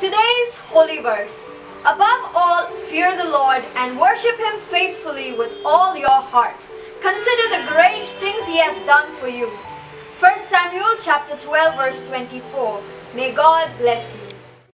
Today's holy verse. Above all, fear the Lord and worship Him faithfully with all your heart. Consider the great things He has done for you. 1 Samuel chapter 12 verse 24. May God bless you.